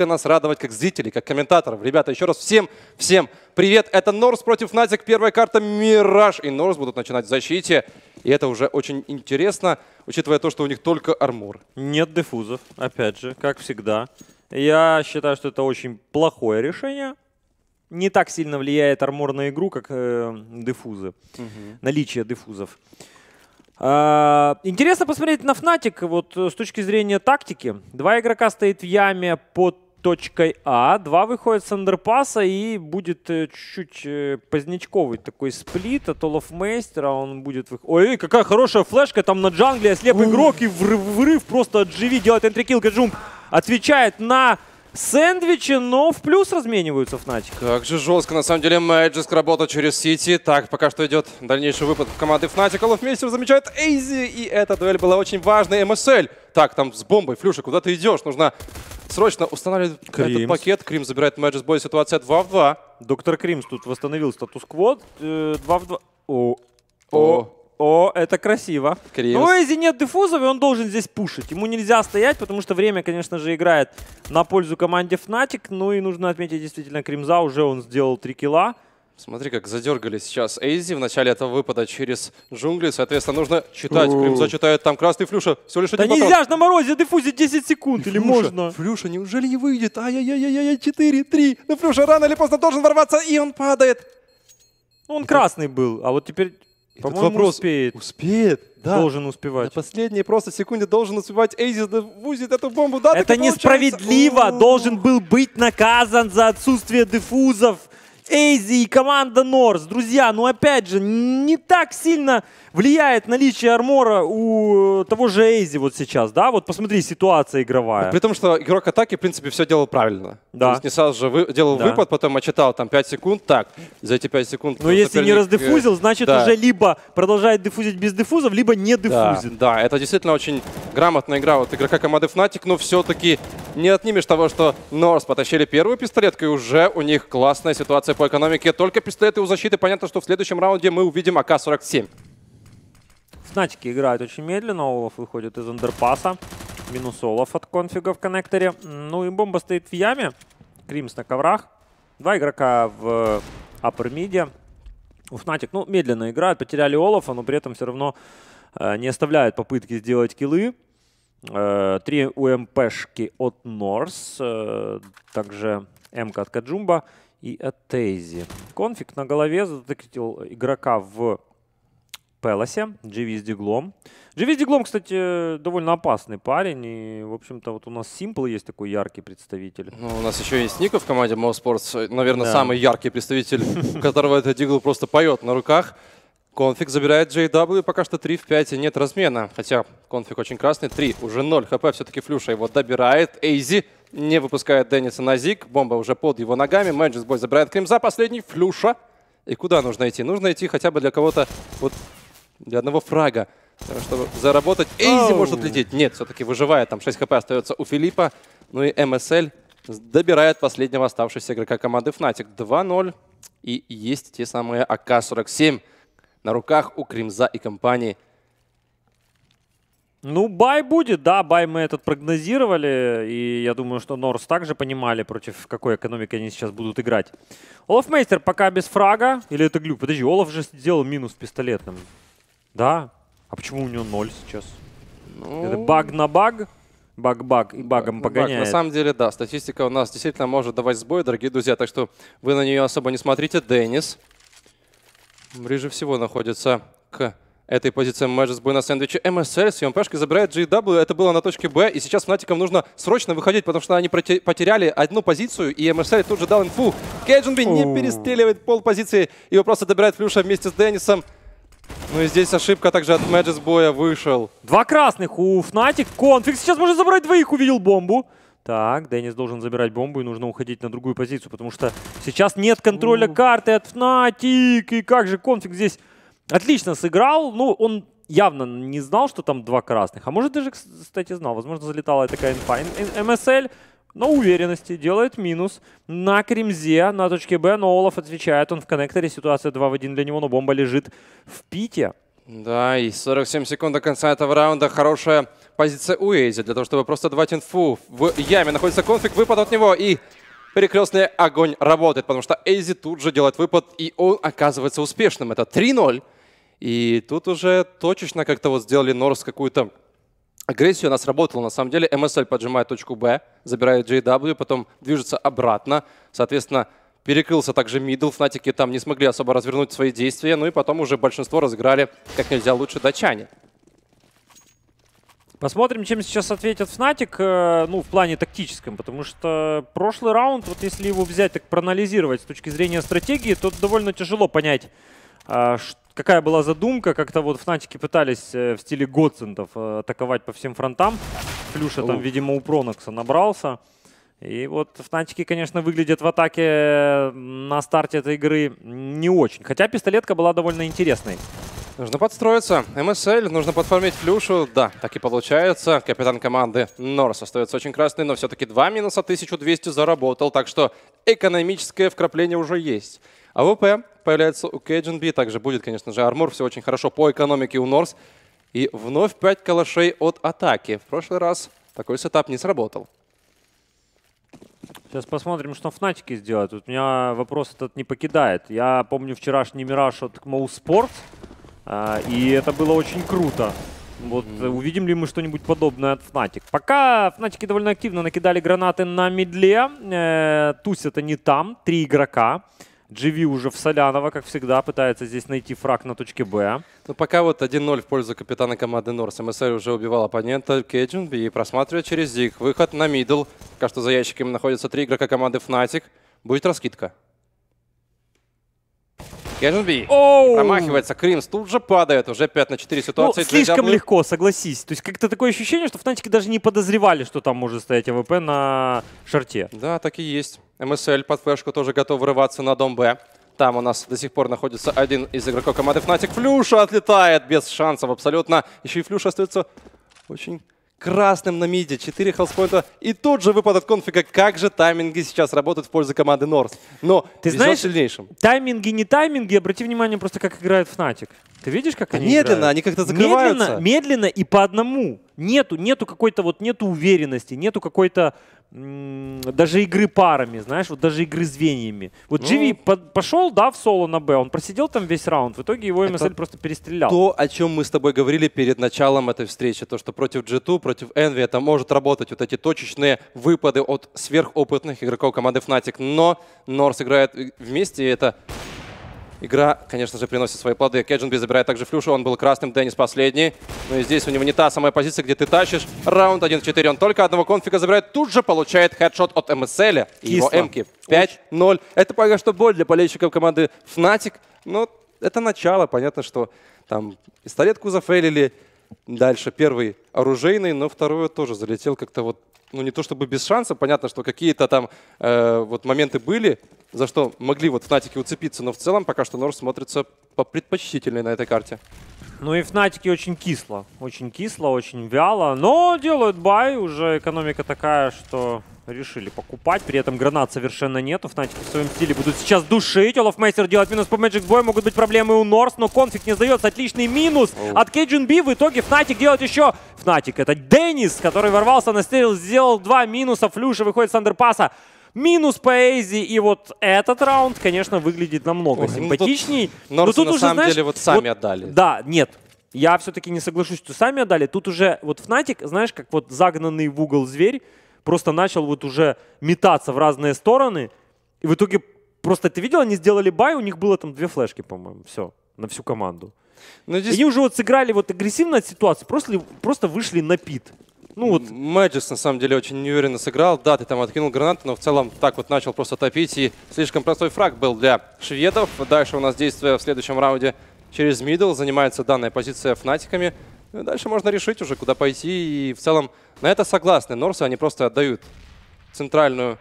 только нас радовать как зрителей, как комментаторов. Ребята, еще раз всем, всем привет. Это Норс против Назик. Первая карта Мираж. И Норс будут начинать в защите. И это уже очень интересно, учитывая то, что у них только армор. Нет дефузов, опять же, как всегда. Я считаю, что это очень плохое решение. Не так сильно влияет армор на игру, как э, дефузы. Угу. Наличие дефузов. А, интересно посмотреть на Fnatic вот э, с точки зрения тактики. Два игрока стоит в яме под точкой А, два выходят с андерпаса и будет э, чуть-чуть э, позднячковый такой сплит от Олафмейстера, он будет... Вых... Ой, какая хорошая флешка там на джангле, слепый игрок и врыв, просто от GV делает энтрикил, Каджум отвечает на сэндвичи, но в плюс размениваются Fnatic. Как же жестко, на самом деле, Мэджиск работает через Сити. Так, пока что идет дальнейший выпад команды Fnatic. Олафмейстер замечает Эйзи, и эта дуэль была очень важной. МСЛ. Так, там с бомбой, Флюша, куда ты идешь? Нужно срочно устанавливать Кримс. этот пакет. Крим забирает Мэджис Бой, ситуация 2 в 2. Доктор Кримс тут восстановил статус-кво. 2 в 2. О, О. о, это красиво. Кримс. Но Эйзи нет дефузов, и он должен здесь пушить. Ему нельзя стоять, потому что время, конечно же, играет на пользу команде Fnatic. Ну и нужно отметить, действительно, Кримза уже он сделал 3 килла. Смотри, как задергали сейчас Эйзи в начале этого выпада через джунгли. Соответственно, нужно читать. О. Крим зачитает там красный Флюша. Всего лишь Да один патрон. нельзя же на морозе дефузить 10 секунд, или Флюша, можно? Флюша, неужели не выйдет? Ай-яй-яй-яй, 4, 3. Ну, Флюша рано или поздно должен ворваться, и он падает. Ну, он красный был, а вот теперь, по-моему, вопрос, успеет. Успеет, да. Должен На успевать. последней просто секунде должен успевать Эйзи вузит эту бомбу. Да, Это несправедливо. Должен был быть наказан за отсутствие дефузов. Эйзи и команда Норс. Друзья, ну опять же, не так сильно влияет наличие армора у э, того же Эйзи вот сейчас, да? Вот посмотри, ситуация игровая. При том, что игрок атаки, в принципе, все делал правильно. Да. То есть не сразу же вы- делал Да. выпад, потом отчитал там 5 секунд. Так, за эти 5 секунд... Но если не соперник, э, раздефузил, значит да. уже либо продолжает дефузить без дефузов, либо не Да, дефузит. да, это действительно очень грамотная игра от игрока команды Fnatic, но все-таки не отнимешь того, что Норс потащили первую пистолетку, и уже у них классная ситуация по экономике. Только пистолеты у защиты. Понятно, что в следующем раунде мы увидим АК-47. Фнатики играют очень медленно, Олаф выходит из андерпаса. Минус Олаф от k0nfig а в коннекторе. Ну и бомба стоит в яме. Кримс на коврах. Два игрока в upper mid е. У Fnatic, ну, медленно играют, потеряли Олафа, но при этом все равно э, не оставляют попытки сделать киллы. Э, Три УМПшки от North, э, также М4 от Cajunb а и от Тейзи. Конфиг на голове задетектил игрока в Пелосе, GV с диглом. GV с диглом, кстати, довольно опасный парень. И, в общем-то, вот у нас Simple есть такой яркий представитель. Ну, у нас еще есть Ника в команде Mosports. Наверное, Да. самый яркий представитель, которого этот дигл просто поет на руках. Конфиг забирает JW, пока что 3 в 5, и нет размена. Хотя конфиг очень красный, 3, уже 0 хп, все-таки Флюша его добирает. Эйзи не выпускает Денниса на зиг, бомба уже под его ногами. Мэджис Бой забирает Кримза, последний Флюша. И куда нужно идти? Нужно идти хотя бы для кого-то, вот для одного фрага, э, чтобы заработать. Эйзи Оу. может отлететь. Нет, все-таки выживает, там 6 хп остается у Филиппа. Ну и МСЛ добирает последнего оставшегося игрока команды Fnatic. 2-0. И есть те самые АК-47 на руках у Кримза и компании. Ну, бай будет, да, бай мы этот прогнозировали, и я думаю, что Норс также понимали, против какой экономики они сейчас будут играть. Олафмейстер пока без фрага, или это глюк? Подожди, Олаф же сделал минус пистолетным. Да? А почему у него ноль сейчас? Ну, Это баг на баг? Баг-баг и багом баг. погоняет. На самом деле, да, статистика у нас действительно может давать сбой, дорогие друзья, так что вы на нее особо не смотрите. Деннис ближе всего находится к этой позиции Мэджис Бой на сэндвиче. МСЛ с МПшкой забирает GW. Это было на точке Б. И сейчас Фнатикам нужно срочно выходить, потому что они потеряли одну позицию. И МСЛ тут же дал инфу. Кейдженби не перестреливает пол позиции. Его просто добирает Флюша вместе с Деннисом. Ну и здесь ошибка также от Мэджис Боя вышел. Два красных у Фнатик. Конфиг сейчас может забрать двоих, увидел бомбу. Так, Деннис должен забирать бомбу и нужно уходить на другую позицию, потому что сейчас нет контроля карты от Фнатик. И как же Конфиг здесь отлично сыграл. Ну, он явно не знал, что там два красных. А может даже, кстати, знал. Возможно, залетала такая инфа. МСЛ на уверенности делает минус на Кремзе, на точке Б, но Олаф отвечает. Он в коннекторе. Ситуация 2 в 1 для него, но бомба лежит в пите. Да, и 47 секунд до конца этого раунда. Хорошая позиция у Эйзи для того, чтобы просто давать инфу. В яме находится конфиг, выпад от него и перекрестный огонь работает, потому что Aizy тут же делает выпад, и он оказывается успешным. Это 3-0. И тут уже точечно как-то вот сделали North какую-то агрессию, она сработала. На самом деле MSL поджимает точку Б, забирает JW, потом движется обратно. Соответственно, перекрылся также мидл, Фнатики там не смогли особо развернуть свои действия, ну и потом уже большинство разыграли как нельзя лучше датчане. Посмотрим, чем сейчас ответит Fnatic, э, ну, в плане тактическом, потому что прошлый раунд, вот если его взять, так проанализировать с точки зрения стратегии, то довольно тяжело понять, э, какая была задумка. Как-то вот Фнатики пытались э, в стиле Годсентов атаковать по всем фронтам. Флюша там, видимо, у Пронокса набрался. И вот Фнатики, конечно, выглядят в атаке на старте этой игры не очень. Хотя пистолетка была довольно интересной. Нужно подстроиться. МСЛ, нужно подформить Флюшу. Да, так и получается. Капитан команды Норс остается очень красный, но все-таки два минуса 1200 заработал. Так что экономическое вкрапление уже есть. АВП появляется у Cajunb. Также будет, конечно же, армор. Все очень хорошо по экономике у North. И вновь 5 калашей от атаки. В прошлый раз такой сетап не сработал. Сейчас посмотрим, что Фнатики сделают. Тут меня вопрос этот не покидает. Я помню вчерашний мираж от Mousesports. А, и это было очень круто. Вот мм увидим ли мы что-нибудь подобное от Fnatic. Пока Фнатики довольно активно накидали гранаты на мидле. Э, тусят они там, три игрока. JW уже в соляного, как всегда, пытается здесь найти фраг на точке Б. Ну, пока вот 1-0 в пользу капитана команды North. MSL уже убивал оппонента Кейджинби и просматривает через zig. Выход на middle. Пока что за ящиками находятся три игрока команды Fnatic. Будет раскидка. Кэженби промахивается, Кримс тут же падает, уже 5 на 4 ситуации. Ну, слишком легко, согласись. То есть как-то такое ощущение, что Фнатики даже не подозревали, что там может стоять АВП на шарте. Да, так и есть. МСЛ под флешку тоже готов врываться на дом Б. Там у нас до сих пор находится один из игроков команды Fnatic. Флюша отлетает без шансов абсолютно. Еще и Флюша остается очень красным на миде, 4 хелспоинта, и тут же выпад от конфига. Как же тайминги сейчас работают в пользу команды Норс. Но Ты знаешь, сильнейшим. тайминги не тайминги, обрати внимание просто, как играет Fnatic. Ты видишь, как они Медленно, играют? они как-то закрываются. Медленно, медленно и по одному. Нету, нету какой-то вот, нету уверенности, нету какой-то даже игры парами, знаешь, вот даже игры звеньями. Вот Дживи ну, пошел, да, в соло на Б, он просидел там весь раунд, в итоге его МСЛ просто перестрелял. То, о чем мы с тобой говорили перед началом этой встречи, то, что против G2, против Envy это может работать, вот эти точечные выпады от сверхопытных игроков команды Fnatic, но Норс играет вместе, и это Игра, конечно же, приносит свои плоды. Кеджинби забирает также флюшу, он был красным, Деннис последний. Ну и здесь у него не та самая позиция, где ты тащишь. Раунд 1-4, он только одного конфига забирает, тут же получает хедшот от МСЛ и его Эмки. 5-0. Это пока что боль для болельщиков команды Fnatic, но это начало. Понятно, что там пистолетку зафейлили, дальше первый оружейный, но второй тоже залетел как-то вот ну не то чтобы без шанса, понятно, что какие-то там э, вот моменты были, за что могли вот Фнатики уцепиться, но в целом пока что Норс смотрится попредпочтительнее на этой карте. Ну и Фнатики очень кисло, очень кисло, очень вяло, но делают buy, уже экономика такая, что решили покупать. При этом гранат совершенно нету. Фнатики в своем стиле будут сейчас душить. Олаф Мейстер делает минус по Magiskboy. Могут быть проблемы у North, но конфиг не сдается. Отличный минус oh. от Кейджинби. В итоге Фнатик делает еще... Фнатик, это Деннис, который ворвался на стрел, сделал два минуса. Флюша выходит с андерпаса. Минус по Эйзи. И вот этот раунд, конечно, выглядит намного Ой, симпатичней. Ну, тут, но тут на уже, самом знаешь, деле вот сами вот, отдали. Да, нет. Я все-таки не соглашусь, что сами отдали. Тут уже вот Фнатик, знаешь, как вот загнанный в угол зверь, просто начал вот уже метаться в разные стороны. И в итоге просто ты видел, они сделали бай, у них было там две флешки, по-моему, все, на всю команду. Но здесь... Они уже вот сыграли вот агрессивно от ситуации, просто, просто вышли на пит. Ну вот Мэджис на самом деле очень неуверенно сыграл. Да, ты там откинул гранату, но в целом так вот начал просто топить. И слишком простой фраг был для шведов. Дальше у нас действие в следующем раунде через middle. Занимается данная позиция фнатиками. Ну дальше можно решить уже, куда пойти. И в целом на это согласны. Норсы, они просто отдают центральную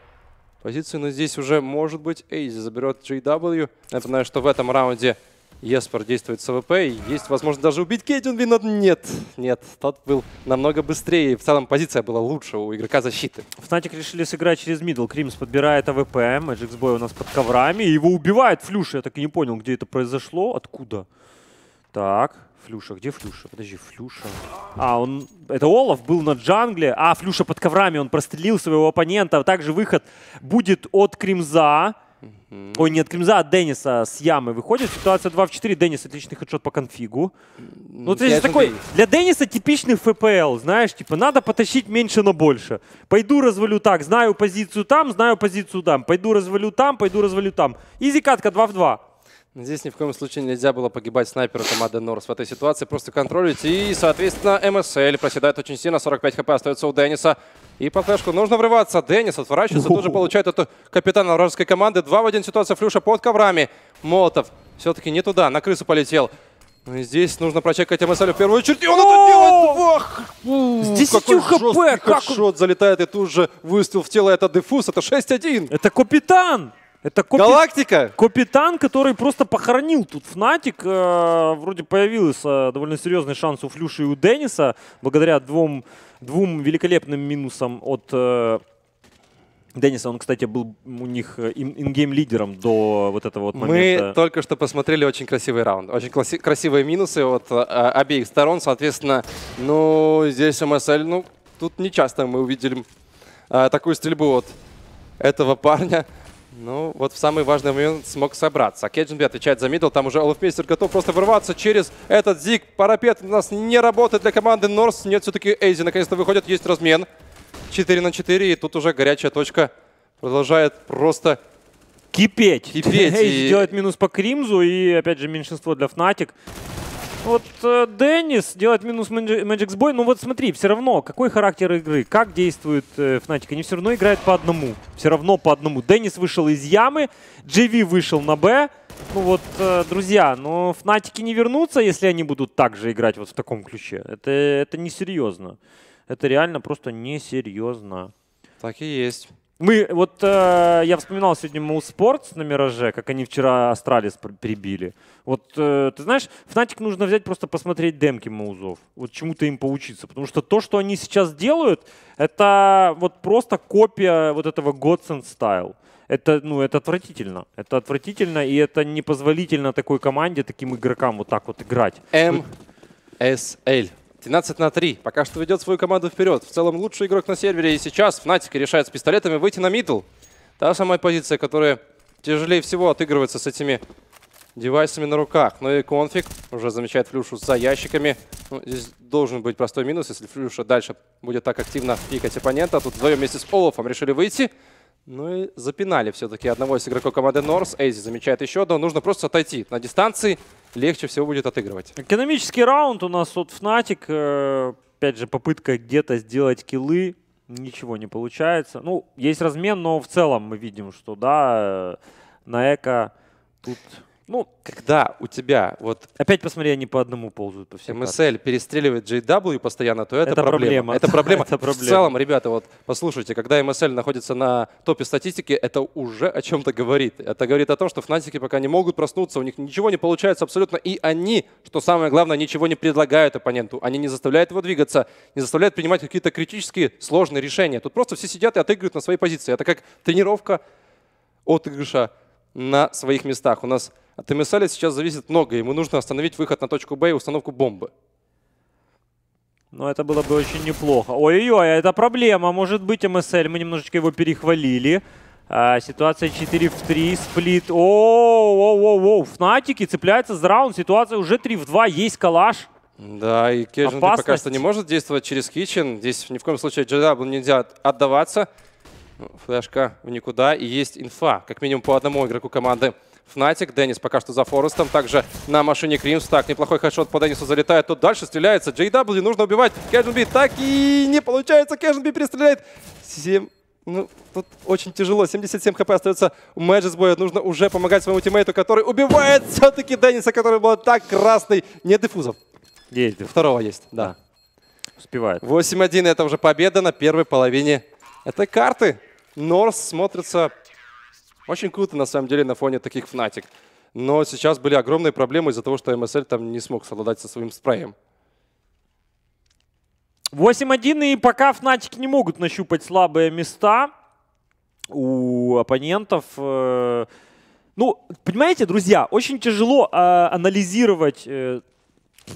позицию. Но здесь уже, может быть, Эйзи заберет JW. Напоминаю, что в этом раунде Еспер действует с АВП. И есть возможность даже убить Кейджинби, но нет. Нет, тот был намного быстрее. В целом позиция была лучше у игрока защиты. Фнатик решили сыграть через middle. Кримс подбирает АВП. Magiskboy у нас под коврами. Его убивает Флюш. Я так и не понял, где это произошло. Откуда? Так, Флюша, где Флюша? Подожди, Флюша. А, он... Это Олаф был на джангле. А, Флюша под коврами, он прострелил своего оппонента. Также выход будет от Кримза. Ой, нет, Кримза от Денниса с ямы выходит. Ситуация 2 в 4. Деннис отличный хедшот по конфигу. Ну, то есть такой, для Денниса типичный ФПЛ, знаешь, типа, надо потащить меньше, но больше. Пойду развалю так, знаю позицию там, знаю позицию там. Пойду развалю там, пойду развалю там. Изи катка 2 в 2. Здесь ни в коем случае нельзя было погибать снайперу команды Норс в этой ситуации. Просто контролить. И, соответственно, МСЛ проседает очень сильно. 45 хп остается у Денниса. И по флешку нужно врываться. Деннис отворачивается, тут же получает эту капитана вражеской команды. Два в один ситуация Флюша под коврами. Молотов все-таки не туда, на крысу полетел. Ну и здесь нужно прочекать МСЛ в первую очередь. И он это делает! Ох! С 10 хп! Как шот залетает и тут же выстрел в тело. Это дефуз, это 6-1. Это капитан! Это копи... Галактика! Капитан, который просто похоронил тут Фнатик. Э, вроде появился довольно серьезный шанс у Флюши и у Денниса, благодаря двум, двум великолепным минусам от э, Денниса. Он, кстати, был у них ингейм-лидером до вот этого вот момента. Мы только что посмотрели очень красивый раунд. Очень красивые минусы от э, обеих сторон. Соответственно, ну, здесь МСЛ, ну, тут не часто мы увидели э, такую стрельбу от этого парня. Ну, вот в самый важный момент смог собраться. Кеджинби отвечает за middle. Там уже Олафмейстер готов просто вырваться через этот zig. Парапет у нас не работает для команды North. Нет, все-таки Эйзи наконец-то выходит. Есть размен. 4 на 4. И тут уже горячая точка продолжает просто кипеть. Кипеть. Эйзи и... делает минус по Кримзу. И опять же меньшинство для Фнатик. Вот э, Деннис делает минус Magiskboy. Ну вот смотри, все равно, какой характер игры, как действует э, Fnatic, они все равно играют по одному. Все равно по одному. Деннис вышел из ямы, JW вышел на Б. Ну вот, э, друзья, но Фнатики не вернутся, если они будут так же играть вот в таком ключе. Это, это несерьезно. Это реально просто несерьезно. Так и есть. Мы, вот э, я вспоминал сегодня mousesports на Мираже, как они вчера Астралис прибили. Вот, э, ты знаешь, Фнатик нужно взять просто посмотреть демки Маузов. Вот чему-то им поучиться. Потому что то, что они сейчас делают, это вот просто копия вот этого GODSENT style. Это, ну, это отвратительно. Это отвратительно, и это непозволительно такой команде, таким игрокам вот так вот играть. MSL. 13 на 3. Пока что ведет свою команду вперед. В целом лучший игрок на сервере. И сейчас Фнатик решает с пистолетами выйти на middle. Та самая позиция, которая тяжелее всего отыгрывается с этими девайсами на руках. Но и конфиг уже замечает Флюшу за ящиками. Ну, здесь должен быть простой минус, если Флюша дальше будет так активно пикать оппонента. Тут вдвоем вместе с Олафом решили выйти. Ну и запинали все-таки одного из игроков команды Норс. Эйзи замечает еще одного. Нужно просто отойти на дистанции. Легче всего будет отыгрывать. Экономический раунд у нас от Fnatic. Э, опять же, попытка где-то сделать киллы. Ничего не получается. Ну, есть размен, но в целом мы видим, что да, э, на эко тут ну, когда у тебя вот... Опять посмотри, они по одному ползают по всем МСЛ картам. перестреливает JW постоянно, то это, это проблема. проблема. Это проблема. это проблема. В целом, ребята, вот послушайте, когда МСЛ находится на топе статистики, это уже о чем-то говорит. Это говорит о том, что фнатики пока не могут проснуться, у них ничего не получается абсолютно. И они, что самое главное, ничего не предлагают оппоненту. Они не заставляют его двигаться, не заставляют принимать какие-то критические сложные решения. Тут просто все сидят и отыгрывают на своей позиции. Это как тренировка отыгрыша на своих местах. У нас от МСЛ сейчас зависит много. Ему нужно остановить выход на точку Б и установку бомбы. Ну, это было бы очень неплохо. Ой-ой-ой, это проблема. Может быть, МСЛ, мы немножечко его перехвалили. А, ситуация 4 в 3, сплит. Оу-оу-оу-оу, Фнатики цепляются за раунд. Ситуация уже 3 в 2, есть калаш. Да, и Кежин пока что не может действовать через Кичен. Здесь ни в коем случае GW нельзя отдаваться. Флешка в никуда. И есть инфа, как минимум по одному игроку команды Фнатик. Деннис пока что за Форестом. Также на машине Кримс. Так, неплохой хедшот по Деннису залетает. Тут дальше стреляется. JW нужно убивать. Кэженби так и не получается. Кэженби перестреляет. 7 ну, тут очень тяжело. 77 хп остается у Мэджис Боя. Нужно уже помогать своему тиммейту, который убивает все-таки Денниса, который был так красный. Нет диффузов. Есть. Второго есть, да. Успевает. 8-1 это уже победа на первой половине этой карты. Норс смотрится очень круто, на самом деле, на фоне таких Fnatic. Но сейчас были огромные проблемы из-за того, что МСЛ там не смог совладать со своим спреем. 8-1, и пока Фнатики не могут нащупать слабые места у оппонентов. Э, ну, понимаете, друзья, очень тяжело э, анализировать э,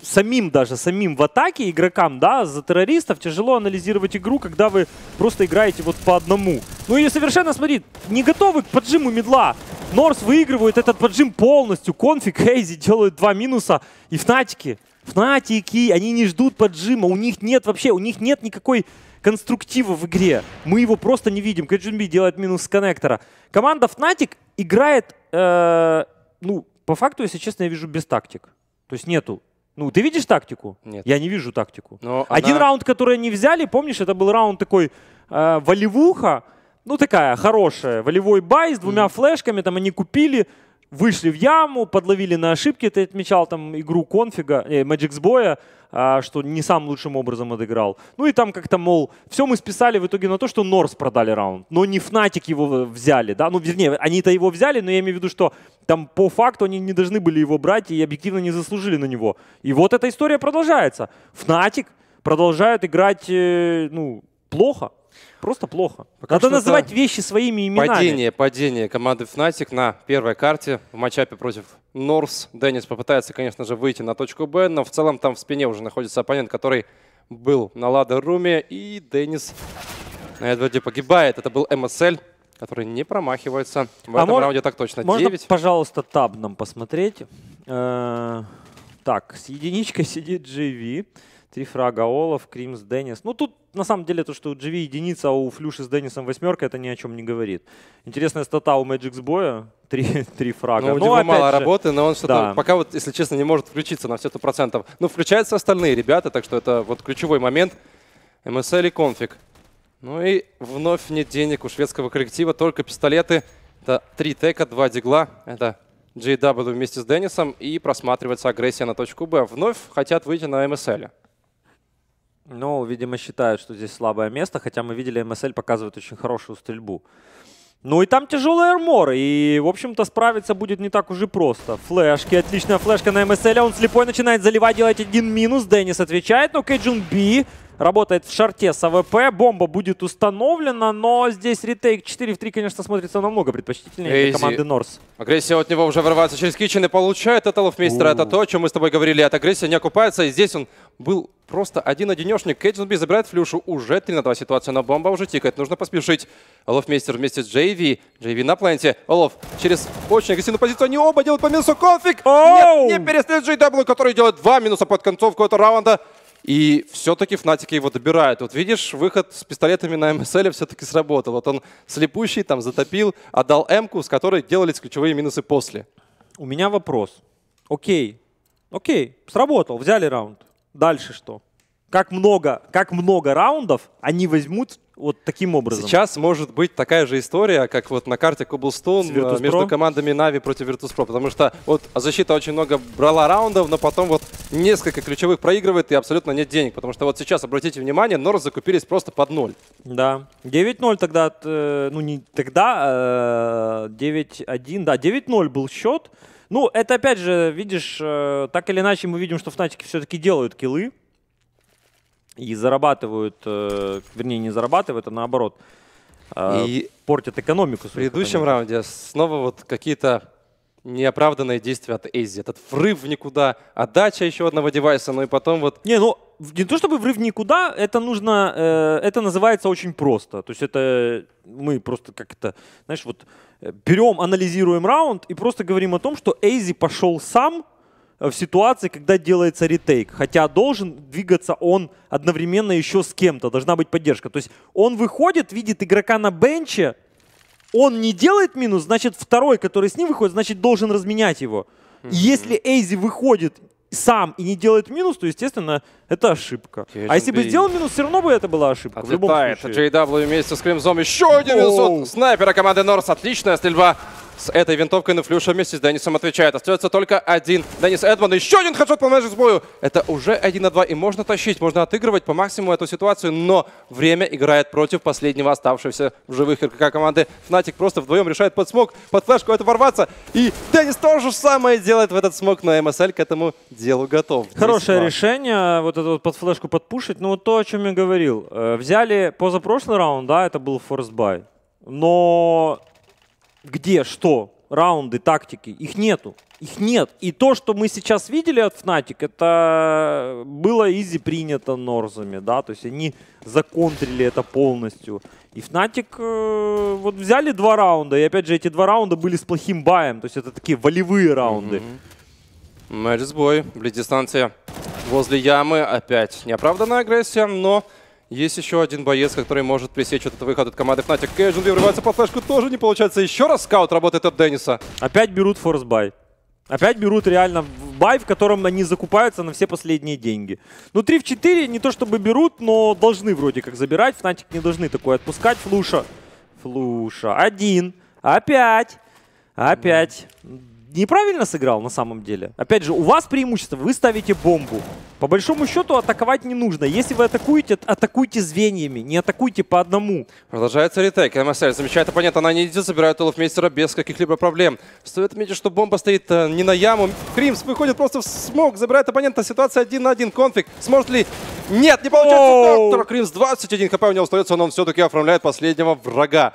самим даже, самим в атаке игрокам, да, за террористов тяжело анализировать игру, когда вы просто играете вот по одному. Ну и совершенно, смотри, не готовы к поджиму медла. Норс выигрывает этот поджим полностью. Конфиг, Эйзи делают два минуса. И Фнатики, Фнатики, они не ждут поджима. У них нет вообще, у них нет никакой конструктива в игре. Мы его просто не видим. Кэджунби делает минус с коннектора. Команда Fnatic играет, э, ну, по факту, если честно, я вижу без тактик. То есть нету. Ну, ты видишь тактику? Нет. Я не вижу тактику. Но Один она- раунд, который они взяли, помнишь, это был раунд такой э, волевуха, ну такая хорошая, волевой бай с двумя флешками, там они купили, вышли в яму, подловили на ошибки, ты отмечал там игру конфига, э, Magix Boy, а, что не самым лучшим образом отыграл. Ну и там как-то, мол, все мы списали в итоге на то, что Норс продали раунд, но не Фнатик его взяли, да, ну вернее, они-то его взяли, но я имею в виду, что там по факту они не должны были его брать и объективно не заслужили на него. И вот эта история продолжается. Фнатик продолжают играть, э, ну, плохо. Просто плохо. Пока Надо называть вещи своими именами. Падение, падение команды Fnatic на первой карте в матчапе против Норс. Деннис попытается, конечно же, выйти на точку Б, но в целом там в спине уже находится оппонент, который был на ладер-руме, и Деннис на Эдварде погибает. Это был МСЛ, который не промахивается. В А этом раунде так точно. Можно, 9. пожалуйста, таб нам посмотреть? Э, Так, с единичкой сидит JV. Три фрага Олаф, Кримс, Деннис. Ну, тут на самом деле то, что у GV единица, а у Флюши с Деннисом восьмерка, это ни о чем не говорит. Интересная стата у Magix Боя. Три, три фрага. Ну, у него мало же, работы, но он что-то да. пока вот, если честно, не может включиться на все сто процентов. Ну, включаются остальные ребята, так что это вот ключевой момент. МСЛ и конфиг. Ну и вновь нет денег у шведского коллектива, только пистолеты. Это три тека, два дигла. Это JW вместе с Деннисом и просматривается агрессия на точку Б. Вновь хотят выйти на МСЛ. Ну, видимо, считают, что здесь слабое место, хотя мы видели, МСЛ показывает очень хорошую стрельбу. Ну и там тяжелый армор, и, в общем-то, справиться будет не так уж и просто. Флешки, отличная флешка на МСЛ, он слепой начинает заливать, делать один минус, Деннис отвечает, но Кейджун Би работает в шарте с АВП, бомба будет установлена, но здесь retake 4 в 3, конечно, смотрится намного предпочтительнее для команды North. Агрессия от него уже вырывается через kitchen и получает от Олофмейстера. Это то, о чем мы с тобой говорили. От агрессии не окупается. И здесь он был просто один-одинешник. Кейджинби забирает флюшу. Уже 3 на 2 ситуация, но бомба уже тикает. Нужно поспешить. Олофмейстер вместе с JW. JW на пленте. Олоф через очень агрессивную позицию. Они оба делают по минусу. Конфиг! Нет, не перестает JW, который делает два минуса под концовку этого раунда. И все-таки Фнатики его добирают. Вот видишь, выход с пистолетами на МСЛ все-таки сработал. Вот он слепущий, там затопил, отдал М-ку, с которой делались ключевые минусы после. У меня вопрос. Окей, окей, сработал, взяли раунд. Дальше что? Как много, как много раундов они возьмут вот таким образом? Сейчас может быть такая же история, как вот на карте Cobblestone э, между командами Нави против Virtus.pro, потому что вот защита очень много брала раундов, но потом вот несколько ключевых проигрывает и абсолютно нет денег, потому что вот сейчас, обратите внимание, Норс закупились просто под ноль. Да. 9-0 тогда, э, ну не тогда, э, 9-1, да, 9-0 был счет. Ну, это опять же, видишь, э, так или иначе мы видим, что Фнатики все-таки делают киллы. И зарабатывают, э, вернее, не зарабатывают, а наоборот, э, И портят экономику. В предыдущем раунде снова вот какие-то неоправданные действия от Эйзи. Этот врыв в никуда, отдача еще одного девайса, ну и потом вот Не, ну не то чтобы врыв никуда, это нужно, э, это называется очень просто. То есть это мы просто как это, знаешь, вот э, берем, анализируем раунд и просто говорим о том, что Эйзи пошел сам э, в ситуации, когда делается ретейк. Хотя должен двигаться он одновременно еще с кем-то, должна быть поддержка. То есть он выходит, видит игрока на бенче, он не делает минус, значит второй, который с ним выходит, значит должен разменять его. И если Эйзи выходит сам и не делает минус, то, естественно, это ошибка. Кейджин а если бы сделал минус, все равно бы это была ошибка. В любом отлетает случае. JW вместе с Кримзом. Еще один минус от снайпера команды Норс. Отличная стрельба с этой винтовкой, но Флюша вместе с Деннисом отвечает. Остается только один. Деннис Эдман. Еще один хедшот по Magic бою. Это уже один на два. И можно тащить, можно отыгрывать по максимуму эту ситуацию, но время играет против последнего оставшегося в живых игрока команды. Фнатик просто вдвоем решает под смог, под флешку это ворваться. И Деннис то же самое делает в этот смог, но МСЛ к этому делу готов. Хорошее 10-2. решение, вот это вот под флешку подпушить. Ну, вот то, о чем я говорил. Э, Взяли позапрошлый раунд, да, это был форс Но где, что, раунды, тактики, их нету. Их нет. И то, что мы сейчас видели от Fnatic, это было изи принято Норзами, да, то есть они законтрили это полностью. И Fnatic э, вот взяли два раунда, и опять же эти два раунда были с плохим баем, то есть это такие волевые раунды. Magiskboy, близ-дистанция возле ямы, опять неоправданная агрессия, но есть еще один боец, который может пресечь этот выход от команды Fnatic. Кейджинби врывается по флешку, тоже не получается. Еще раз скаут работает от Денниса. Опять берут force buy. Опять берут реально buy, в котором они закупаются на все последние деньги. Ну, 3 в 4 не то чтобы берут, но должны вроде как забирать. Фнатик не должны такое отпускать. Флуша. Флуша. Один. Опять. Опять неправильно сыграл на самом деле. Опять же, у вас преимущество, вы ставите бомбу. По большому счету атаковать не нужно. Если вы атакуете, атакуйте звеньями, не атакуйте по одному. Продолжается ретейк. МСЛ замечает оппонента, она не идет, забирает Олафмейстера без каких-либо проблем. Стоит отметить, что бомба стоит э, не на яму. Кримс выходит просто в смог, забирает оппонента. Ситуация один на один. Конфиг. Сможет ли? Нет, не получается. Доктор Кримс 21 хп у него остается, но он все-таки оформляет последнего врага.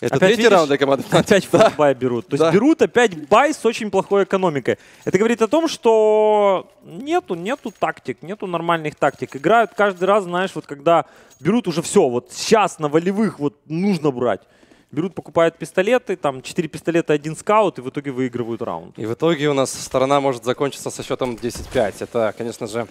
Это опять третий видишь, раунд для команды. Опять да. бай берут. То да. есть берут опять бай с очень плохой экономикой. Это говорит о том, что нету, нету тактик, нету нормальных тактик. Играют каждый раз, знаешь, вот когда берут уже все, вот сейчас на волевых вот нужно брать. Берут, покупают пистолеты, там 4 пистолета, один скаут, и в итоге выигрывают раунд. И в итоге у нас сторона может закончиться со счетом 10-5. Это, конечно же,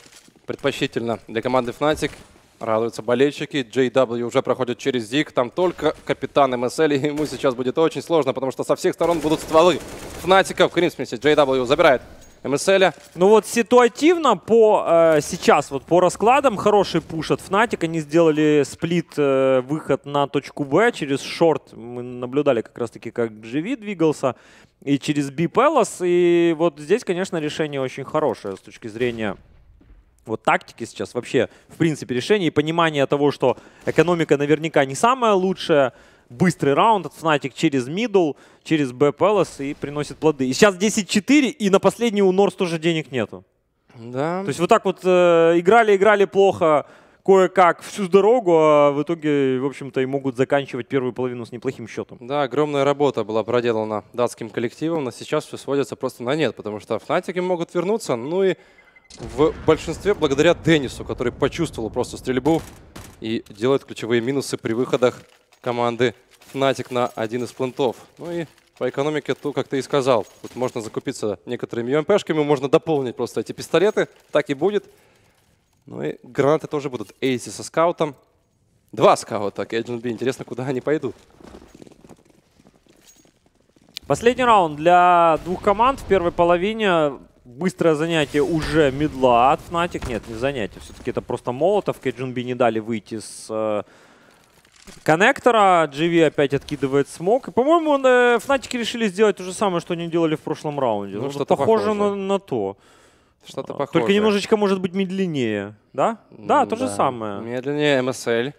предпочтительно для команды Fnatic. Радуются болельщики. JW уже проходит через Зиг. Там только капитан МСЛ. И ему сейчас будет очень сложно, потому что со всех сторон будут стволы. Фнатиков, в Кринсмисе JW забирает МСЛ. Ну вот ситуативно по э, сейчас, вот по раскладам, хороший пуш от Fnatic. Они сделали сплит э, выход на точку Б через шорт. Мы наблюдали как раз таки, как GV двигался. И через B Palace. И вот здесь, конечно, решение очень хорошее с точки зрения вот тактики сейчас вообще, в принципе, решение и понимание того, что экономика наверняка не самая лучшая, быстрый раунд от Fnatic через middle, через Б Palace и приносит плоды. И сейчас 10-4, и на последний у North тоже денег нету. Да. То есть вот так вот э, играли-играли плохо кое-как всю дорогу, а в итоге, в общем-то, и могут заканчивать первую половину с неплохим счетом. Да, огромная работа была проделана датским коллективом, но сейчас все сводится просто на нет, потому что Фнатики могут вернуться, ну и в большинстве благодаря Деннису, который почувствовал просто стрельбу и делает ключевые минусы при выходах команды Fnatic на один из плентов. Ну и по экономике, то, как ты и сказал, тут можно закупиться некоторыми ЮМПшками, можно дополнить просто эти пистолеты, так и будет. Ну и гранаты тоже будут. Эйси со скаутом. Два скаута, Кейджин Би. Интересно, куда они пойдут. Последний раунд для двух команд в первой половине быстрое занятие уже медла от Fnatic. Нет, не занятие. Все-таки это просто молотов. Кейджунби не дали выйти с э, коннектора. GV опять откидывает смог. И, по-моему, э, Fnatic решили сделать то же самое, что они делали в прошлом раунде. Ну, ну что похоже, похоже. На, на то. Что-то а, похоже. Только немножечко, может быть, медленнее. Да? Да, то же самое. Медленнее MSL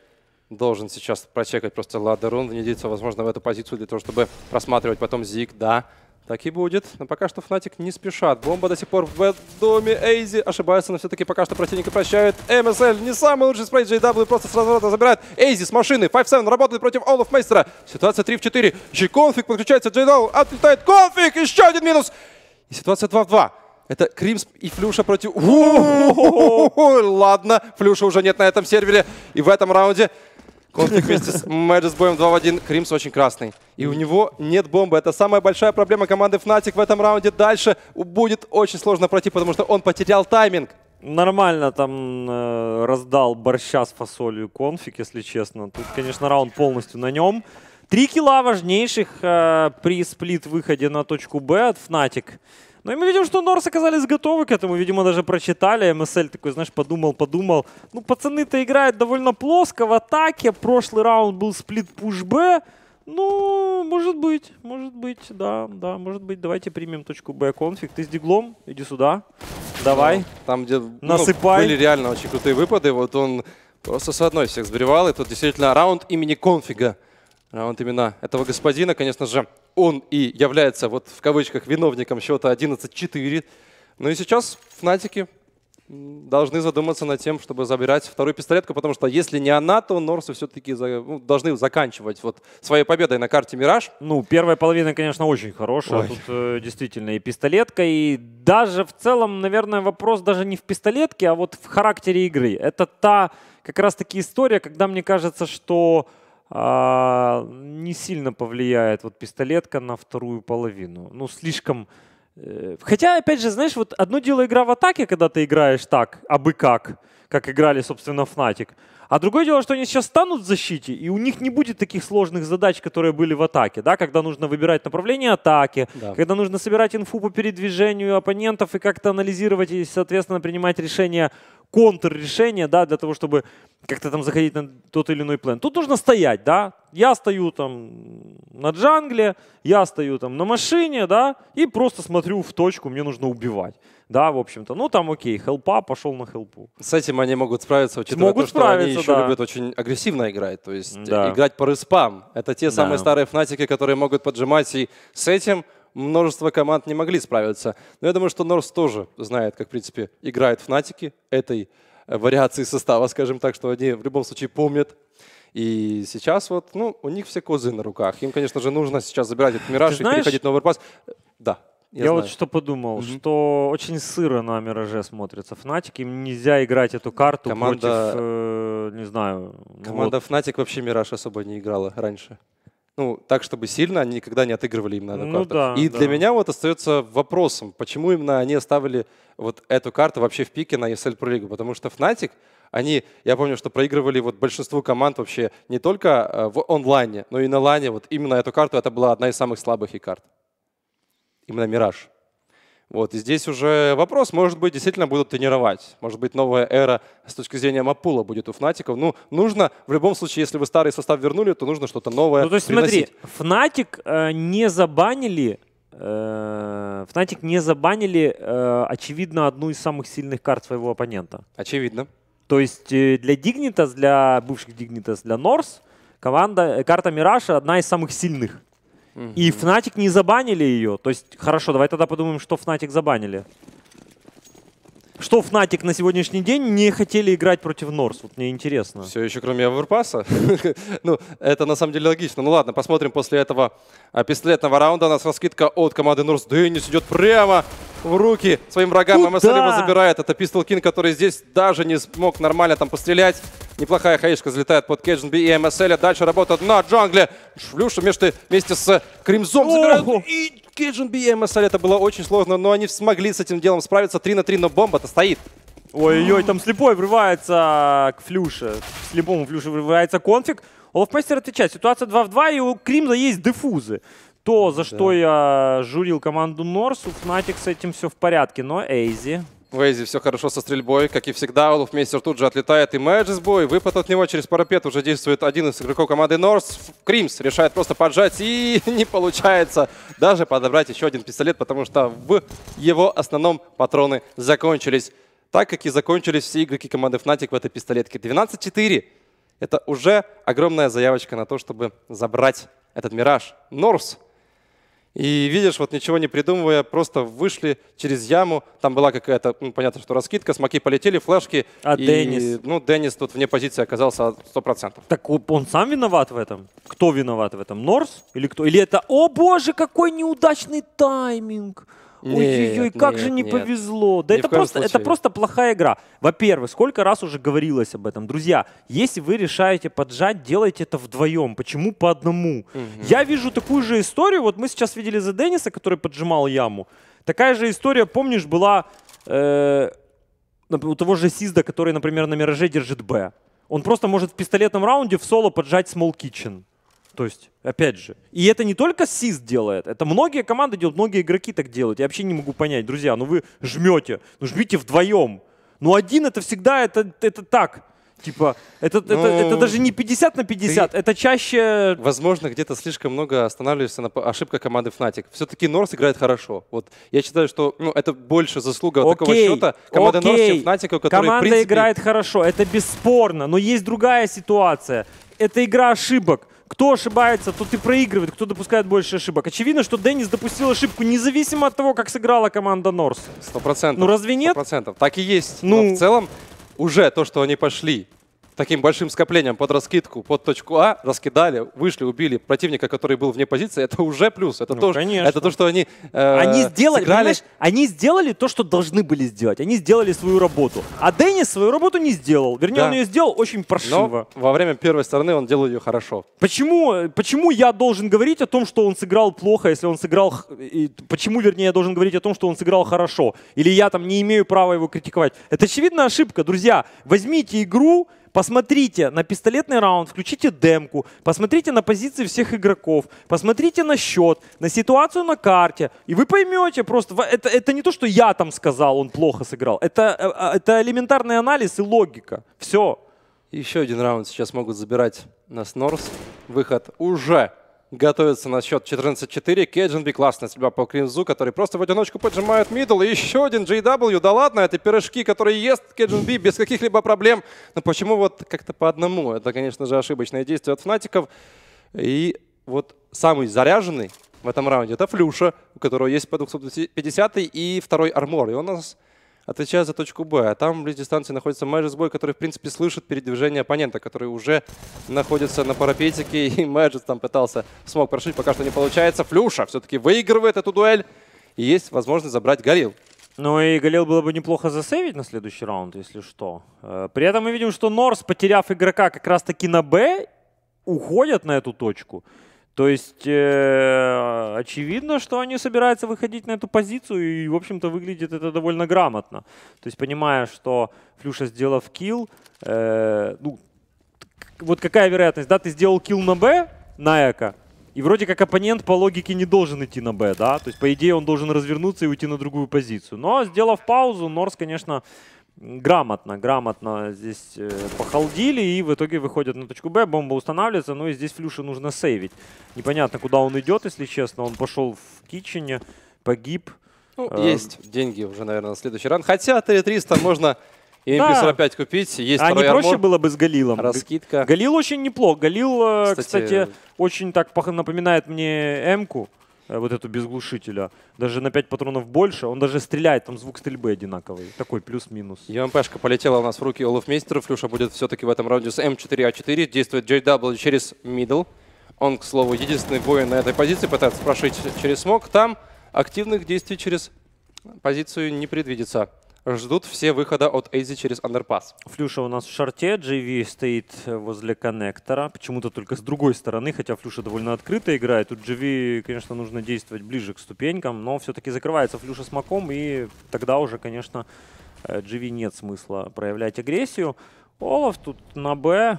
должен сейчас прочекать просто ладерун, внедриться, возможно, в эту позицию для того, чтобы просматривать потом зиг, да. Так и будет. Но пока что Фнатик не спешат. Бомба до сих пор в доме. Эйзи ошибается, но все-таки пока что противника прощает. MSL не самый лучший спрей. JW просто с разворота забирает. Эйзи с машины. 5-7 работает против Олаф Мейстера. Ситуация 3 в 4. Еще конфиг подключается. JW отлетает. Конфиг! Еще один минус. И ситуация 2 в 2. Это Кримс и Флюша против... Ладно, Флюша уже нет на этом сервере. И в этом раунде Конфиг вместе с Мэджискбоем 2 в 1. Кримс очень красный. И у него нет бомбы. Это самая большая проблема команды Fnatic в этом раунде. Дальше будет очень сложно пройти, потому что он потерял тайминг. Нормально там э, раздал борща с фасолью конфиг, если честно. Тут, конечно, раунд полностью на нем. Три килла важнейших э, при сплит-выходе на точку Б от Fnatic. Ну и мы видим, что Норс оказались готовы к этому. Видимо, даже прочитали. МСЛ такой, знаешь, подумал, подумал. Ну, пацаны-то играют довольно плоско в атаке. Прошлый раунд был сплит пуш Б. Ну, может быть, может быть, да, да, может быть. Давайте примем точку Б конфиг. Ты с диглом, иди сюда. Давай. Ну, там, где Насыпай. Ну, были реально очень крутые выпады. Вот он просто с одной всех сбривал. И тут действительно раунд имени конфига. Раунд именно этого господина, конечно же, он и является, вот в кавычках, виновником счета 11-4. Ну и сейчас Фнатики должны задуматься над тем, чтобы забирать вторую пистолетку, потому что если не она, то Норсы все-таки за, ну, должны заканчивать вот своей победой на карте «Мираж». Ну, первая половина, конечно, очень хорошая. Ой. Тут э, действительно и пистолетка, и даже в целом, наверное, вопрос даже не в пистолетке, а вот в характере игры. Это та как раз-таки история, когда мне кажется, что а, не сильно повлияет вот пистолетка на вторую половину. Ну, слишком Э, хотя, опять же, знаешь, вот одно дело игра в атаке, когда ты играешь так, абы как, как играли, собственно, Fnatic. А другое дело, что они сейчас станут в защите, и у них не будет таких сложных задач, которые были в атаке, да, когда нужно выбирать направление атаки, да. когда нужно собирать инфу по передвижению оппонентов и как-то анализировать и, соответственно, принимать решения, контррешения, да, для того, чтобы как-то там заходить на тот или иной план. Тут нужно стоять, да. Я стою там на джангле, я стою там на машине, да, и просто смотрю в точку, мне нужно убивать. Да, в общем-то. Ну, там окей, хелпа, пошел на хелпу. С этим они могут справиться, учитывая могут то, что они еще да. любят очень агрессивно играть. То есть да. играть по респам. Это те самые да. старые фнатики, которые могут поджимать. И с этим множество команд не могли справиться. Но я думаю, что Норс тоже знает, как, в принципе, играет фнатики этой э, вариации состава, скажем так, что они в любом случае помнят. И сейчас вот, ну, у них все козы на руках. Им, конечно же, нужно сейчас забирать этот мираж Ты и знаешь, переходить на оверпас. Да. Я, я вот что подумал, mm-hmm. что очень сыро на Мираже смотрится Fnatic. Им нельзя играть эту карту команда... против, э, не знаю. Ну команда вот. Fnatic вообще Мираж особо не играла раньше. Ну, так, чтобы сильно, они никогда не отыгрывали именно эту ну, карту. Да, И да. для меня вот остается вопросом, почему именно они оставили вот эту карту вообще в пике на ESL Pro League. Потому что Fnatic, они, я помню, что проигрывали вот большинству команд вообще не только э, в онлайне, но и на лане. Вот именно эту карту, это была одна из самых слабых и карт именно Мираж. Вот, и здесь уже вопрос, может быть, действительно будут тренировать. Может быть, новая эра с точки зрения Мапула будет у Фнатиков. Ну, нужно, в любом случае, если вы старый состав вернули, то нужно что-то новое Ну, то есть приносить. смотри, Фнатик э, не забанили, э, Фнатик не забанили, э, очевидно, одну из самых сильных карт своего оппонента. Очевидно. То есть э, для Dignitas, для бывших Dignitas, для Норс, команда, э, карта Мираша одна из самых сильных. И Fnatic не забанили ее. То есть, хорошо, давай тогда подумаем, что Fnatic забанили. Что Fnatic на сегодняшний день не хотели играть против Норс? Вот мне интересно. Все еще кроме оверпаса? ну, это на самом деле логично. Ну ладно, посмотрим после этого а, пистолетного раунда. У нас раскидка от команды Норс. Деннис идет прямо в руки своим врагам. МСЛ его забирает. Это Пистол Кинг, который здесь даже не смог нормально там пострелять. Неплохая хаишка залетает под Кейджин Би и МСЛ. Дальше работает на джангле. Флюша вместе, вместе с Кримзом забирают. И Кейджин Би и МСЛ. Это было очень сложно, но они смогли с этим делом справиться. 3 на 3, но бомба-то стоит. Ой-ой-ой, там слепой врывается к Флюше. Слепому Флюше врывается конфиг. Олафмейстер отвечает. Ситуация 2 в 2, и у Кримза есть дефузы. То, за что я журил команду Норс, у Fnatic с этим все в порядке, но Эйзи в Эйзи все хорошо со стрельбой, как и всегда. Олуфмейстер тут же отлетает и Мэджис бой. Выпад от него через парапет уже действует один из игроков команды Норс. Кримс решает просто поджать и не получается даже подобрать еще один пистолет, потому что в его основном патроны закончились. Так как и закончились все игроки команды Fnatic в этой пистолетке. 12-4. Это уже огромная заявочка на то, чтобы забрать этот Мираж. Норс и видишь, вот ничего не придумывая, просто вышли через яму. Там была какая-то, ну, понятно, что раскидка, смоки полетели, флешки. А и, Деннис? Ну, Деннис тут вне позиции оказался 100%. Так он сам виноват в этом? Кто виноват в этом? Норс? Или кто? Или это, о боже, какой неудачный тайминг! Ой-ой-ой, как нет, же не нет. повезло. Да Ни это просто, это просто плохая игра. Во-первых, сколько раз уже говорилось об этом. Друзья, если вы решаете поджать, делайте это вдвоем. Почему по одному? Угу. Я вижу такую же историю. Вот мы сейчас видели за Денниса, который поджимал яму. Такая же история, помнишь, была э, у того же Сизда, который, например, на Мираже держит Б. Он просто может в пистолетном раунде в соло поджать Small Kitchen. То есть, опять же. И это не только СИС делает, это многие команды делают, многие игроки так делают. Я вообще не могу понять, друзья, ну вы жмете, ну жмите вдвоем. Ну один это всегда, это, это так. Типа, это, ну, это, это даже не 50 на 50, ты, это чаще... Возможно, где-то слишком много останавливаешься на ошибках команды Fnatic. Все-таки Норс играет хорошо. Вот я считаю, что ну, это больше заслуга окей, такого счета команды Норс, чем Fnatic, который, Команда принципе... играет хорошо, это бесспорно, но есть другая ситуация. Это игра ошибок. Кто ошибается, тот и проигрывает, кто допускает больше ошибок. Очевидно, что Деннис допустил ошибку независимо от того, как сыграла команда Норс. Сто процентов. Ну разве нет? Сто процентов. Так и есть. Ну. Но в целом уже то, что они пошли таким большим скоплением под раскидку, под точку А, раскидали, вышли, убили противника, который был вне позиции, это уже плюс. Это, Ну, то, конечно. это то, что они э, Они сделали, сыграли. понимаешь, они сделали то, что должны были сделать. Они сделали свою работу. А Деннис свою работу не сделал. Вернее, Да. он ее сделал очень паршиво. Но во время первой стороны он делал ее хорошо. Почему, почему я должен говорить о том, что он сыграл плохо, если он сыграл... и почему, вернее, я должен говорить о том, что он сыграл хорошо? Или я там не имею права его критиковать? Это очевидная ошибка, друзья. Возьмите игру, посмотрите на пистолетный раунд, включите демку, посмотрите на позиции всех игроков, посмотрите на счет, на ситуацию на карте, и вы поймете просто, это, это не то, что я там сказал, он плохо сыграл, это, э, э, это элементарный анализ и логика. Все. Еще один раунд сейчас могут забирать нас North. Выход уже готовится на счет 14-4. Кеджинби классная стрельба по Кримзу, который просто в одиночку поджимает middle. И еще один JW. Да ладно, это пирожки, которые ест Кеджинби без каких-либо проблем. Но почему вот как-то по одному? Это, конечно же, ошибочное действие от фнатиков. И вот самый заряженный в этом раунде это Флюша, у которого есть P250 и второй armor. И он нас отвечает за точку Б. А там близ дистанции находится Мэджис Бой, который, в принципе, слышит передвижение оппонента, который уже находится на парапетике. И Мэджис там пытался смог прошить, пока что не получается. Флюша все-таки выигрывает эту дуэль. И есть возможность забрать Горилл. Ну и Галил было бы неплохо засейвить на следующий раунд, если что. Э, При этом мы видим, что Норс, потеряв игрока как раз-таки на Б, уходят на эту точку. То есть э, очевидно, что они собираются выходить на эту позицию, и, в общем-то, выглядит это довольно грамотно. То есть, понимая, что Флюша, сделав килл, э, ну, вот какая вероятность, да, ты сделал килл на Б, на Эко, и вроде как оппонент по логике не должен идти на Б, да, то есть, по идее, он должен развернуться и уйти на другую позицию. Но, сделав паузу, Норс, конечно, грамотно, грамотно здесь э, похалдили и в итоге выходят на точку Б, бомба устанавливается, но и здесь Флюше нужно сейвить. Непонятно, куда он идет, если честно, он пошел в китчене, погиб. Ну, Э, есть деньги уже, наверное, на следующий раунд. Хотя 3300 можно и Да. MP45 купить. Есть а не проще армор, было бы с Галилом? раскидка. Галил очень неплох. Галил, э, Кстати, кстати, очень так напоминает мне М-ку, вот эту без глушителя. Даже на 5 патронов больше. Он даже стреляет, там звук стрельбы одинаковый. Такой плюс-минус. ЮМПшка полетела у нас в руки Олафмейстеру. Флюша будет все-таки в этом раунде с М4А4. Действует JW через мидл. Он, к слову, единственный воин на этой позиции. Пытается прошить через смог. Там активных действий через позицию не предвидится. Ждут все выхода от Эйзи через андерпас. Флюша у нас в шарте, JV стоит э, возле коннектора, почему-то только с другой стороны, хотя Флюша довольно открыто играет. Тут JV, конечно, нужно действовать ближе к ступенькам, но все-таки закрывается Флюша с маком, и тогда уже, конечно, э, JV нет смысла проявлять агрессию. Олаф тут на Б э,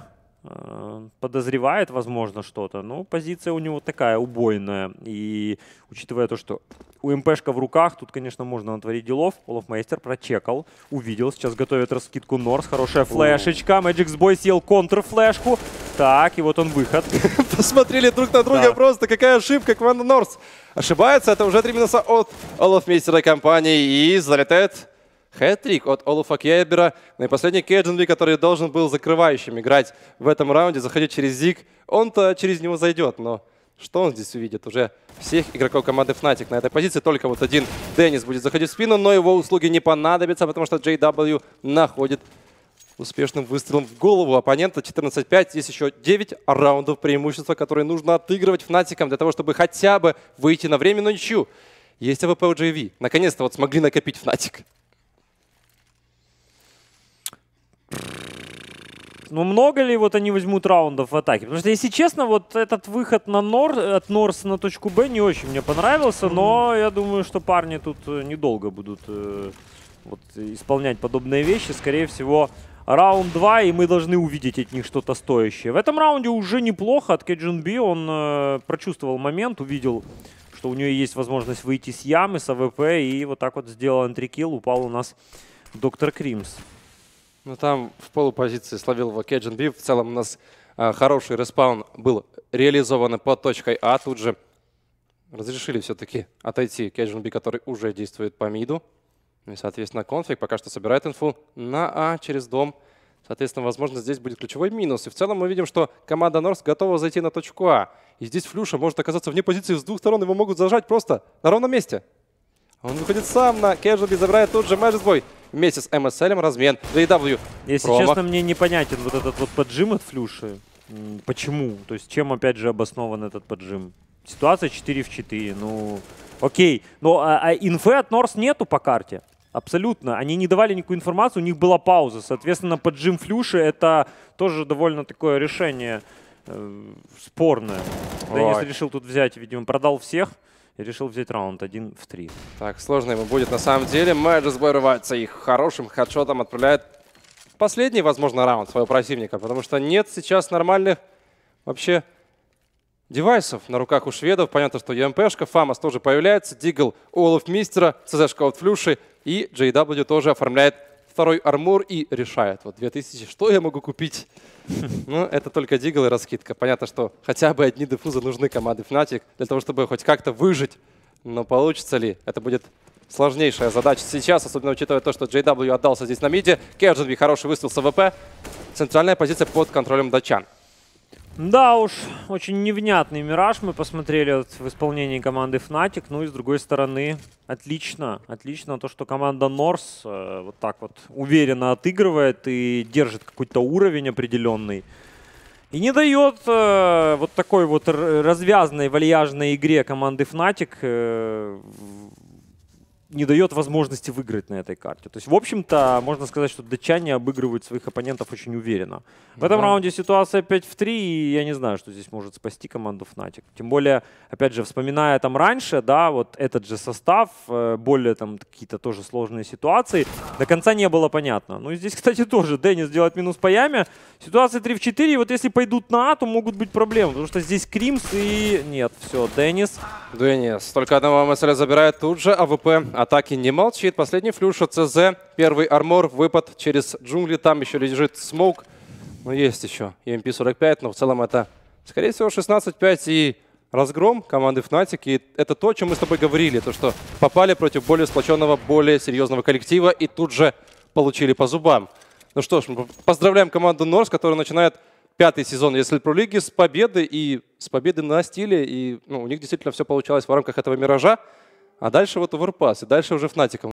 подозревает, возможно, что-то. Ну, позиция у него такая убойная. И учитывая то, что у МПшка в руках, тут, конечно, можно натворить делов. Олаф Мейстер прочекал, увидел. Сейчас готовит раскидку Норс. Хорошая флешечка. Magix Boy съел контрфлешку. Так, и вот он выход. Посмотрели друг на друга Да. просто. Какая ошибка. Команда Норс ошибается. Это уже три минуса от Олафмейстера компании. И залетает хэт-трик от Олафа Кьебера. Ну и последний Кеджинби, который должен был закрывающим играть в этом раунде, заходить через Зиг. Он-то через него зайдет, но что он здесь увидит? Уже всех игроков команды Fnatic на этой позиции. Только вот один Деннис будет заходить в спину, но его услуги не понадобятся, потому что JW находит успешным выстрелом в голову оппонента. 14-5. Здесь еще 9 раундов преимущества, которые нужно отыгрывать Фнатикам для того, чтобы хотя бы выйти на временную ничью. Есть АВП у JW. Наконец-то вот смогли накопить Fnatic. Ну, много ли вот они возьмут раундов в атаке? Потому что, если честно, вот этот выход на North, от North а на точку Б не очень мне понравился, но я думаю, что парни тут э, недолго будут э, вот, исполнять подобные вещи. Скорее всего, раунд 2, и мы должны увидеть от них что-то стоящее. В этом раунде уже неплохо от Cajunb. Он э, прочувствовал момент, увидел, что у него есть возможность выйти с ямы, с АВП, и вот так вот сделал entry kill. Упал у нас Доктор Krimz. Ну там в полупозиции словил Cajunb. В целом у нас а, хороший респаун был реализован под точкой А. Тут же разрешили все-таки отойти Cajunb, который уже действует по миду. Ну И, соответственно, k0nfig пока что собирает инфу на А через дом. Соответственно, возможно, здесь будет ключевой минус. И в целом мы видим, что команда North готова зайти на точку А. И здесь Флюша может оказаться вне позиции с двух сторон. Его могут зажать просто на ровном месте. Он выходит сам на Кэжуби, забирает тут же Мэджисбой. Вместе с МСЛ размен. JW. Если Промах. честно, мне непонятен вот этот вот поджим от Флюши. Почему? То есть чем опять же обоснован этот поджим? Ситуация 4 в 4. Ну, окей. Но а, а инфы от Норс нету по карте. Абсолютно. Они не давали никакую информацию, у них была пауза. Соответственно, поджим Флюши это тоже довольно такое решение э, спорное. Денис Ой. решил тут взять, видимо, продал всех и решил взять раунд один в три. Так, сложно ему будет на самом деле. Мэджисбой рывается и хорошим хедшотом отправляет последний, возможно, раунд своего противника. Потому что нет сейчас нормальных вообще девайсов на руках у шведов. Понятно, что ЕМПшка, Фамас тоже появляется, Дигл Олаф Мистера, ЦЗшка от Флюши и JW тоже оформляет второй armor и решает. Вот 2000, что я могу купить? Ну, это только Deagle и раскидка. Понятно, что хотя бы одни дефузы нужны команде Fnatic для того, чтобы хоть как-то выжить. Но получится ли? Это будет сложнейшая задача сейчас, особенно учитывая то, что JW отдался здесь на миде. Cajunb хороший выстрел с АВП. Центральная позиция под контролем датчан. Да уж, очень невнятный мираж мы посмотрели вот в исполнении команды Fnatic. Ну и с другой стороны, отлично, отлично то, что команда Норс э, вот так вот уверенно отыгрывает и держит какой-то уровень определенный. И не дает э, вот такой вот развязной, вальяжной игре команды Fnatic э, не дает возможности выиграть на этой карте. То есть, в общем-то, можно сказать, что датчане обыгрывают своих оппонентов очень уверенно. В этом Да. раунде ситуация 5 в 3, и я не знаю, что здесь может спасти команду Fnatic. Тем более, опять же, вспоминая там раньше, да, вот этот же состав, э, более там какие-то тоже сложные ситуации, до конца не было понятно. Ну и здесь, кстати, тоже Dennis делает минус по яме. Ситуация 3 в 4, и вот если пойдут на А, то могут быть проблемы, потому что здесь Krimz и... Нет, все, Dennis. Dennis только одного MSL забирает тут же. АВП атаки не молчит. Последний flash от CZ. Первый armor, выпад через джунгли. Там еще лежит smoke. Но есть еще UMP-45, но в целом это, скорее всего, 16-5 и разгром команды Fnatic. И это то, о чем мы с тобой говорили. То, что попали против более сплоченного, более серьезного коллектива и тут же получили по зубам. Ну что ж, мы поздравляем команду Норс, которая начинает пятый сезон если про лиги с победы и с победы на стиле. И ну, у них действительно все получалось в рамках этого миража. А дальше вот Overpass, и дальше уже Фнатиком.